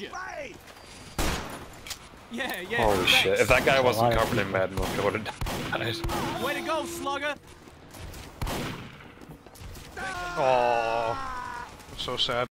Yeah, yeah. Holy thanks. shit. If that guy wasn't covered in mad milk, I would have died. Way to go, slugger! Oh, so sad.